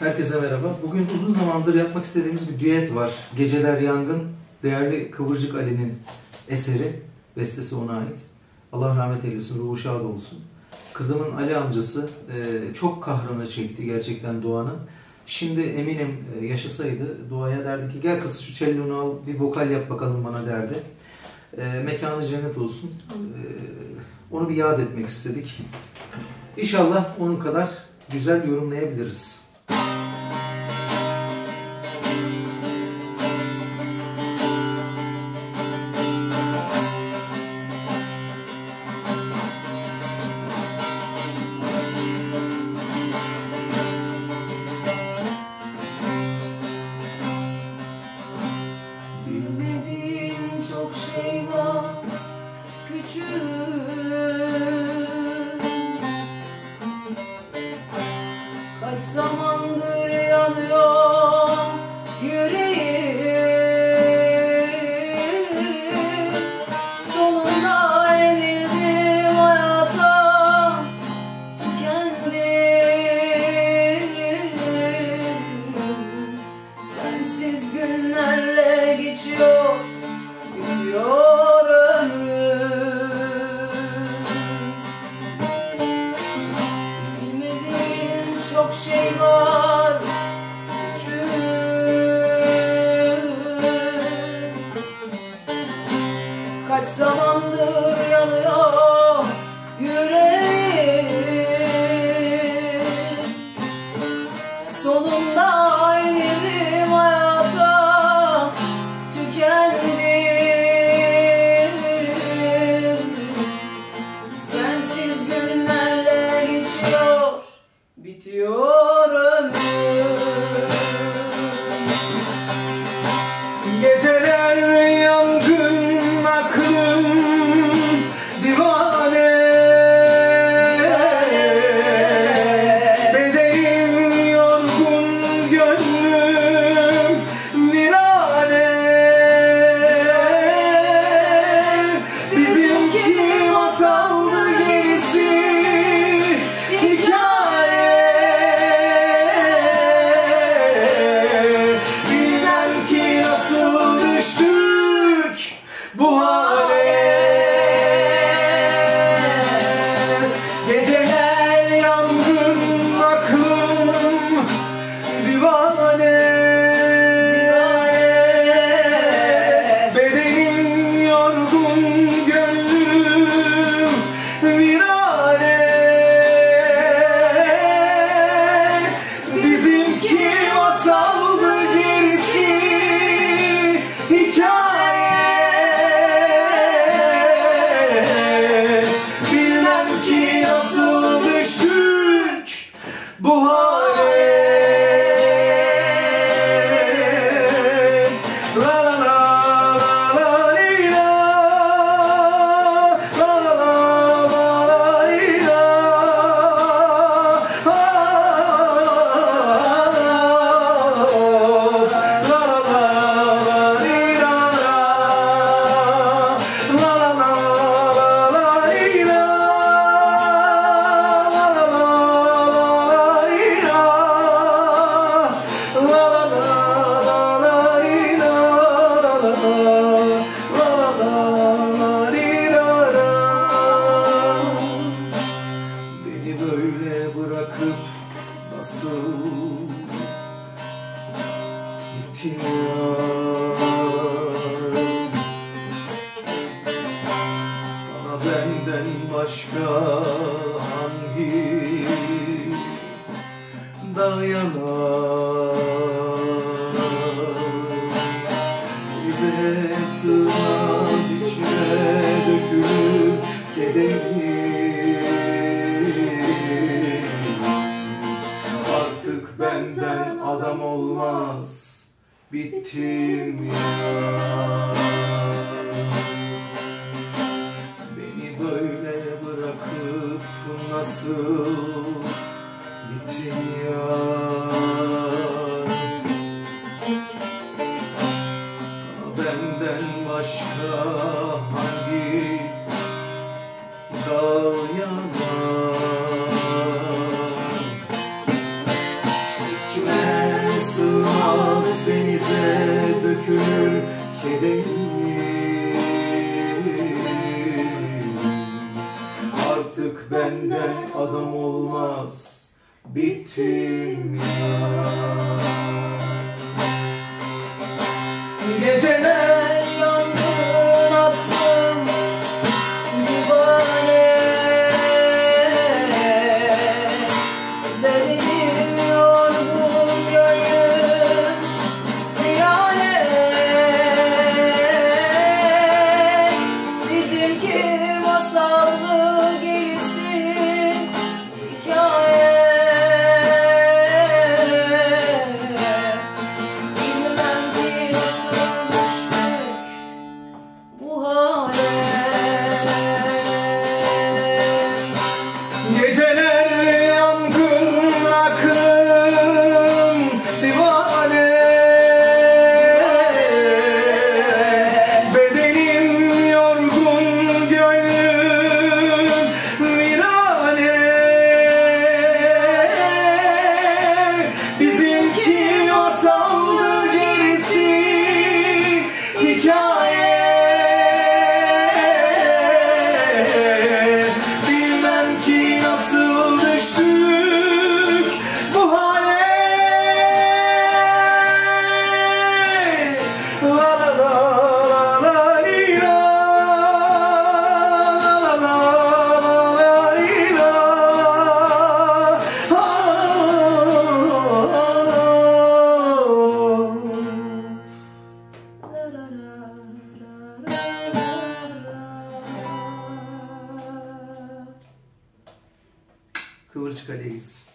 Herkese merhaba. Bugün uzun zamandır yapmak istediğimiz bir düet var. Geceler Yangın, değerli Kıvırcık Ali'nin eseri. Bestesi ona ait. Allah rahmet eylesin, ruhu şad olsun. Kızımın Ali amcası e, çok kahrını çekti gerçekten Doğan'ın. Şimdi eminim e, yaşasaydı Doğa'ya derdi ki gel kız şu cellonu al bir vokal yap bakalım bana derdi. E, mekanı cennet olsun. Onu bir yad etmek istedik. İnşallah onun kadar güzel yorumlayabiliriz. Thank you. Zamandır yanıyor yüreğim. Sonunda yenildim hayata tükendim. Sensiz günlerle geçiyor, bitiyor Kaç zamandır yanıyor yüreğim. Sonunda indim hayata tükendim Sensiz günlerle geçiyor bitiyor bırakıp nasıl ya Sana benden başka hangi dayanar Bittim Beni böyle bırakıp nasıl gittin ya? Sana benden başka denize dökülür kederim Artık benden adam olmaz bittim ya joy. studies.